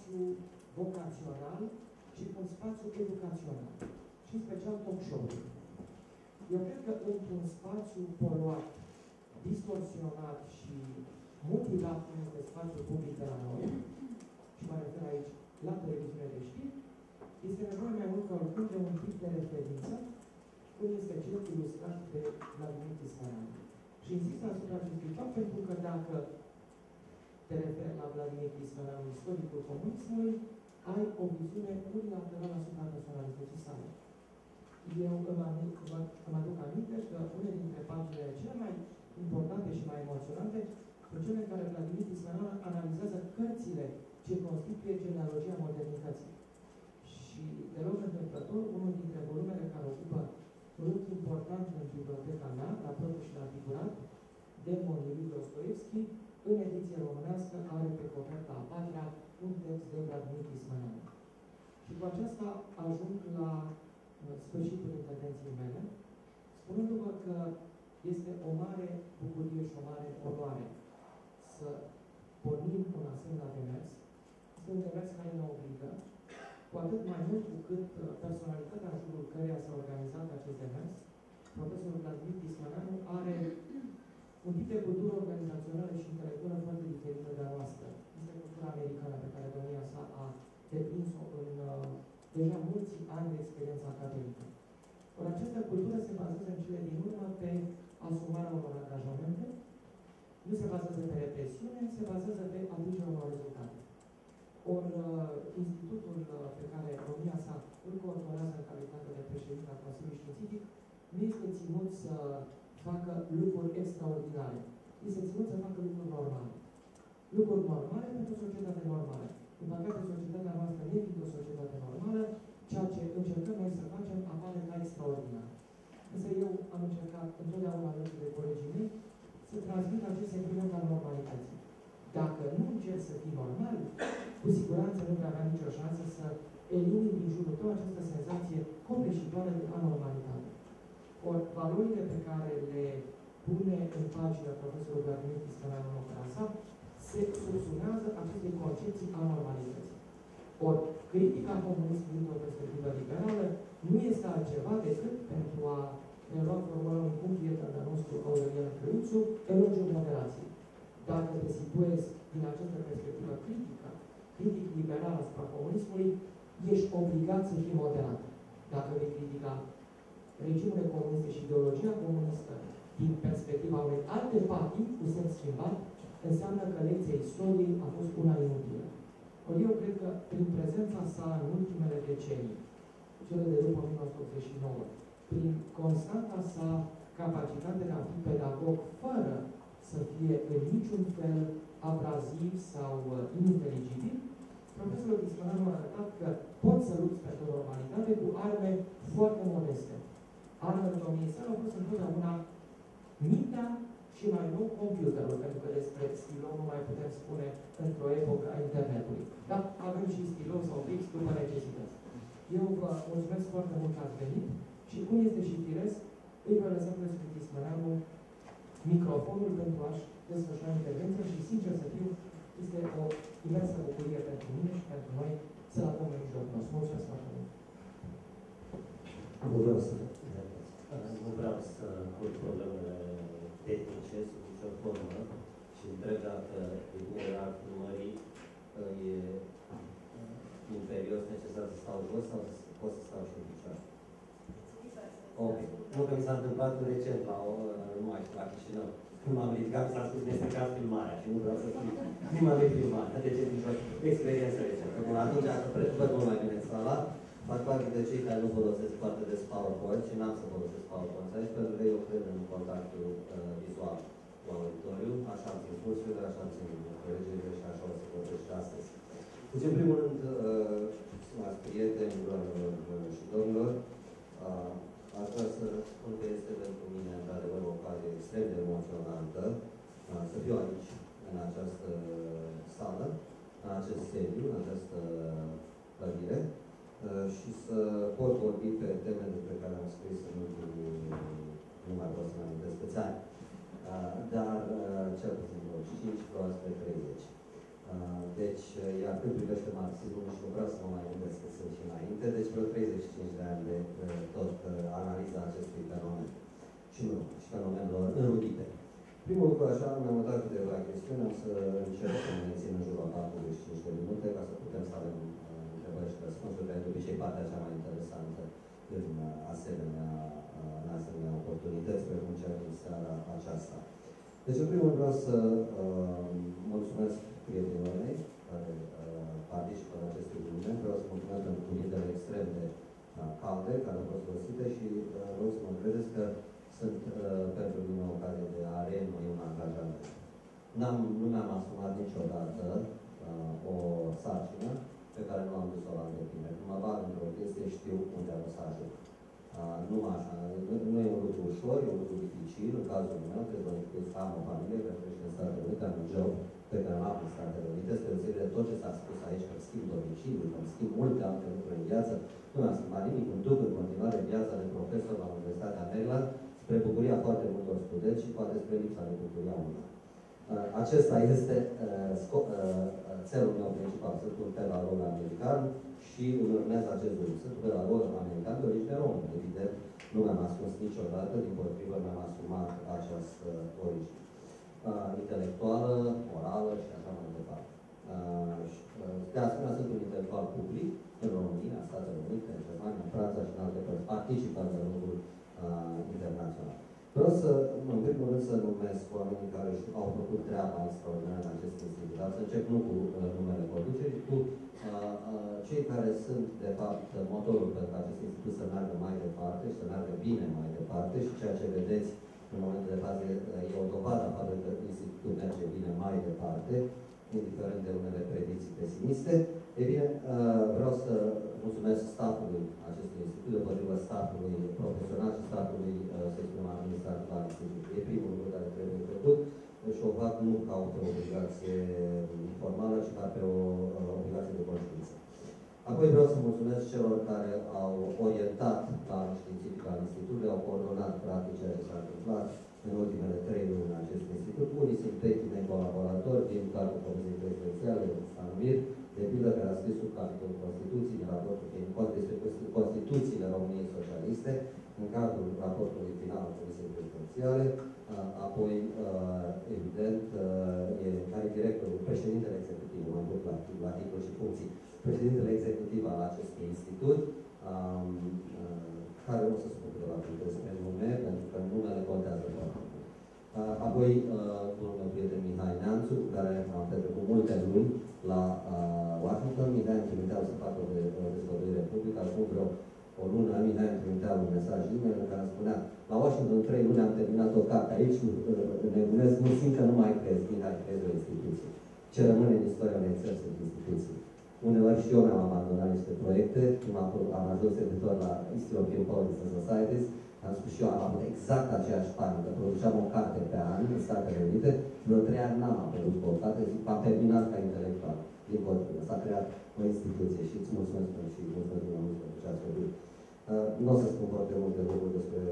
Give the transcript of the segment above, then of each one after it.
spațiu vocațional și cu un spațiu educațional. Și în special talk show -uri. Eu cred că într-un spațiu poluat, distorsionat și mutilat cum este spațiul public de la noi, și mă refer aici la televiziune de știri, este nevoie mai mult ca oricând de un tip de referință, cum este cel ilustrat de Vladimir Tismaran. Și insist asupra acestui fapt pentru că dacă te referi la Vladimir Tismaran, istoricul comunismului, ai o viziune unilaterală asupra personalității sale. Eu îmi aduc aminte că unele dintre paginile cele mai importante și mai emoționante sunt cele în care Vladimir Tismaran analizează cărțile ce constituie genealogia modernității. Și deloc întâmplător, unul dintre volumele care ocupă un loc important în biblioteca mea, la propriu și la figurat, Demonul lui Dostoevski, în ediție românească, are pe coperta a patra un text de Vladimir Tismanean. Și cu aceasta ajung la uh, sfârșitul intervenției mele, spunându-vă că este o mare bucurie și o mare onoare să pornim un asemenea demers. Este un demers care ne obligă, cu atât mai mult cu cât uh, personalitatea în jurul căreia s-a organizat acest demers, profesorul Vladimir Tismaneanu are un tip de cultură organizațională și intelectuală foarte diferită de a noastră. Este cultura americană pe care domnia sa a deprins-o în uh, deja mulți ani de experiență academică. Ori această cultură se bazează în cele din urmă pe asumarea unor angajamente, nu se bazează pe represiune, se bazează pe atingerea unor rezultate. Ori uh, institutul uh, pe care România sa îl coordonează în calitate de președinte al Consiliului Științific nu este ținut să facă lucruri extraordinare. Este ținut să facă lucruri normale. Lucruri normale pentru o societate normală. În păcate, societatea noastră, nefiind o societate normală, ceea ce încercăm noi să facem apare ca extraordinar. Însă eu am încercat întotdeauna alături de colegii mei să transmit acest sentiment al normalității. Dacă nu încerci să fii normal, cu siguranță nu vei avea nicio șansă să elimini din jurul tău această senzație copleșitoare de anormalitate. Ori valorile pe care le pune în pagină profesorul Vladimir Tiscanan în opera sa, se subsumează acestei concepții anormalității. Ori, critica comunismului dintr-o perspectivă liberală nu este altceva decât pentru a relua formula un punct prietenul nostru Aurelian Crăiuțu, elogiul moderației. Dacă te situezi din această perspectivă critică, critic liberal asupra comunismului, ești obligat să fii moderat. Dacă vei critica regimurile comuniste și ideologia comunistă din perspectiva unei alte patii cu sens schimbat, înseamnă că lecția istoriei a fost una inutilă. Ori eu cred că prin prezența sa în ultimele decenii, cele de după 1989, prin constanta sa capacitate de a fi pedagog fără să fie în niciun fel abraziv sau uh, ininteligibil, profesorul Disciplinarul a arătat că pot să lupți pentru normalitate cu arme foarte modeste. Armele domniei sale au fost întotdeauna mintea și mai nou computerul, pentru că despre stilou nu mai putem spune într-o epocă a internetului. Dar avem și stilou sau fix după necesități. Eu vă mulțumesc foarte mult că ați venit și cum este și firesc, îi vă lăsăm pe Sfântul Ismăreanu microfonul pentru a-și desfășura intervenția și, sincer să fiu, este o imensă bucurie pentru mine și pentru noi să-l avem în mijlocul nostru. Mulțumesc foarte mult! Nu vreau să, nu vreau să pun problemele tehnice sub nicio formă și întreb dacă era numării e imperios necesar să stau jos sau pot să stau și în picioare. Ok. Nu că mi s-a întâmplat recent la o, nu mai știu, la Chișinău. Când m-am ridicat, mi s-a spus, ne stricat filmarea și nu vreau să fiu prima mea filmare. Deci, experiență recentă. Bun, atunci, văd mult mai bine sala. Fac parte de cei care nu folosesc foarte des PowerPoint și n-am să folosesc PowerPoint aici, pentru că eu cred în contactul uh, vizual cu auditoriu. Așa am ținut cursurile, așa am ținut colegii și așa o să vorbesc și astăzi. Deci, în primul rând, uh, stimați prieteni, doamnelor și domnilor, uh, aș vrea să spun că este pentru mine, într-adevăr, o ocazie extrem de emoționantă uh, să fiu aici, în această sală, în acest sediu, în această clădire, uh, și să pot vorbi pe teme despre care am scris în ultimii, nu mai pot să mă amintesc câți ani, uh, dar uh, cel puțin 25, probabil spre 30. Uh, deci, iar cât privește marxismul, și nu vreau să mă mai gândesc că sunt și înainte, deci vreo 35 de ani de tot analiza acestui fenomen și nu, și fenomenelor înrudite. Primul lucru, așa, mi-am notat câteva chestiuni, am să încerc să ne țin în jurul 45 de minute, ca să putem să avem uh, întrebări și răspunsuri, pentru de obicei partea cea mai interesantă în uh, asemenea, uh, în asemenea oportunități, precum cea din seara aceasta. Deci, în primul rând, vreau să uh, mulțumesc prietenilor mei care uh, participă în acest eveniment. Vreau să mulțumesc pentru cuvintele extrem de uh, calde care au fost folosite și uh, vreau să mă credeți că sunt uh, pentru mine o ocazie de a reînnoi un angajament. N-am, nu mi-am asumat niciodată uh, o sarcină pe care nu am dus-o la îndeplinire. Când mă bag într-o chestie, știu unde am să ajung. Uh, nu așa, nu, nu e un lucru ușor, e un lucru dificil. În cazul meu, trebuie să am o familie, pentru că în Statele Unite am un job pe care l-am în Statele Unite, spre deosebire de tot ce s-a spus aici, că schimb domiciliu, că schimb multe alte lucruri în viață. Nu mi-am schimbat nimic, îmi duc în continuare viața de profesor la Universitatea Maryland, spre bucuria foarte multor studenți și poate spre lipsa de bucuria unor. Uh, acesta este uh, scop, uh, țelul meu principal. Sunt un pedagog american și îmi urmez acest lucru. Sunt un pedagog american de origine română, evident. Nu mi-am ascuns niciodată, din potrivă mi-am asumat această origine. Intelectuală, morală și așa mai departe. De asemenea, sunt un intelectual public în România, în Statele Unite, în Germania, în Franța și în alte părți. Participă de lungul internațional. Vreau să, în primul rând, să numesc oamenii care au făcut treaba extraordinară în acest institut. Dar să încep nu cu uh, numele conducerii, ci cu uh, uh, cei care sunt, de fapt, motorul pentru acest institut să meargă mai departe și să meargă bine mai departe și ceea ce vedeți în momentul de față e o dovadă a faptului că institutul merge bine mai departe, indiferent de unele predicții pesimiste. E bine, uh, vreau să mulțumesc staffului acestui institut, deopotrivă staffului profesional și staffului, uh, să spunem, administrativ al institutului. E primul lucru care trebuie făcut și o fac nu ca o obligație formală, ci ca pe o uh, obligație de conștiință. Apoi vreau să mulțumesc celor care au orientat planul științific al Institutului, au coordonat practic ceea ce s-a întâmplat în ultimele trei luni în acest institut. Unii sunt vechi mei colaboratori din cadrul Comisiei Prezidențiale, Stanumir, de pildă care a scris sub capitolul Constituției, din raportul despre Constituțiile României Socialiste, în cadrul raportului final al Comisiei Prezidențiale, apoi, evident, e care e directorul, președintele executiv, mai mult la, la titluri și funcții, președintele executiv al acestui institut, care o să spun câteva cuvinte despre nume, pentru că numele contează foarte mult. Apoi, bunul meu prieten Mihai Neanțu, cu care am petrecut multe luni la Washington. Mihai îmi trimitea să facă o dezvăluire publică, acum vreo o lună, Mihai îmi trimitea un mesaj e în care spunea la Washington trei luni am terminat o carte, aici nebunesc, nu simt că nu mai crezi, Mihai, crezi o instituție. Ce rămâne în istoria unei țări sunt instituții. Uneori și eu mi-am abandonat niște proiecte, cum am, am ajuns editor la Ethiopian Politics and Societies, am spus și eu, am avut exact aceeași panică. Produceam o carte pe an în Statele Unite, vreo trei ani n-am apărut cu o carte, zic, am terminat ca intelectual. Din potrivă, s-a creat o instituție și îți mulțumesc pentru și mulțumesc mult pentru ce ați făcut. Uh, nu o să spun foarte multe lucruri despre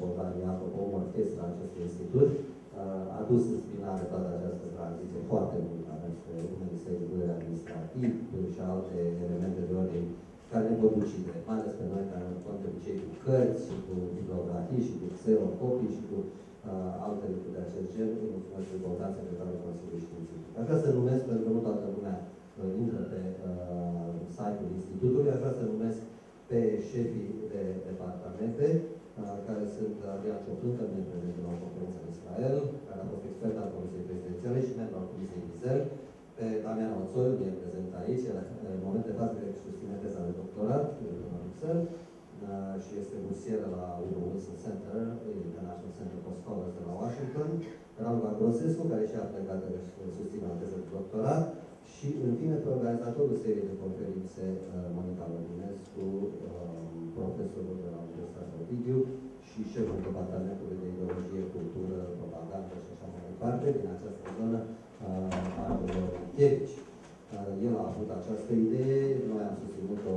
Bogdan Iacob, om orchestra acestui institut. Uh, a dus în spinare toată această tranziție foarte mult despre Ministerul Administrativ și alte elemente de ordine care ne pot ucide, mai ales pe noi care ne pot obicei cu cărți și cu bibliografii și cu xerocopii și cu uh, alte lucruri de acest gen. Îi mulțumesc pentru importanța pe care o Consiliului Științific. Aș vrea să numesc, pentru că nu toată lumea uh, intră pe uh, site-ul Institutului, aș vrea să numesc pe șefii de departamente, uh, care sunt Adrian Cioplâncă, membru la conferința în Israel, care a fost expert al Comisiei Prezidențiale și membru al Comisiei Vizel, pe Damian Oțol, e prezent aici, în momentul de față își susține teza de doctorat la Bruxelles uh, și este bursier la Woodrow Wilson Center, International Center for Scholars de la Washington, Radu Grosescu, care și-a plecat de susține la teză de doctorat, și, în fine, pe organizatorul seriei de conferințe, uh, Monica Lăminescu, um, profesorul de la Universitatea Ovidiu și șeful departamentului de ideologie, cultură, propagandă și așa mai departe, din această zonă, Marelor Chievici. El a avut această idee, noi am susținut-o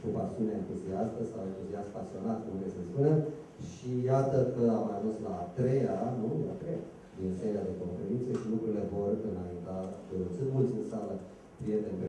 cu pasiune entuziastă sau entuziast pasionat, cum vreți să spunem, și iată că am ajuns la a treia, nu, la a treia, din seria de conferințe și lucrurile vor înainta. Sunt mulți în sală, prieteni pe